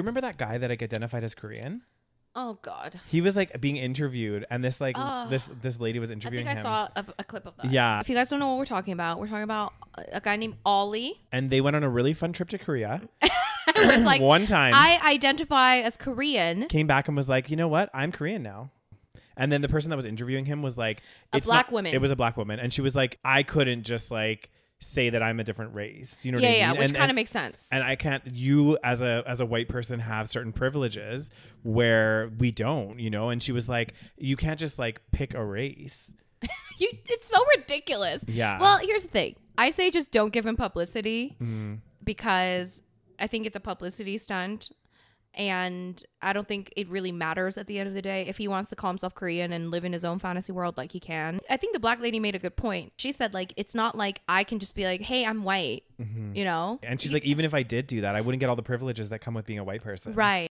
You remember that guy that like identified as Korean? Oh God. He was like being interviewed, and this like Oh. this this lady was I interviewing think I him, saw a, a clip of that. Yeah. If you guys don't know what we're talking about, we're talking about a guy named Oli. and they went on a really fun trip to Korea. it was like One time, I identify as Korean. came back and was like, you know what, I'm Korean now. And then the person that was interviewing him was like, A it's black not- woman. It was a black woman, and she was like, I couldn't just like say that I'm a different race. You know what yeah, I mean? yeah, which kind of makes sense. and I can't you as a as a white person have certain privileges where we don't, you know, and she was like you can't just like pick a race. you, it's so ridiculous. Yeah. Well, here's the thing. I say just don't give him publicity Mm. because I think it's a publicity stunt. And I don't think it really matters at the end of the day. If he wants to call himself Korean and live in his own fantasy world, like he can. I think the black lady made a good point. She said, like, it's not like I can just be like, hey, I'm white, mm-hmm. you know? And she's like even if I did do that, I wouldn't get all the privileges that come with being a white person. Right.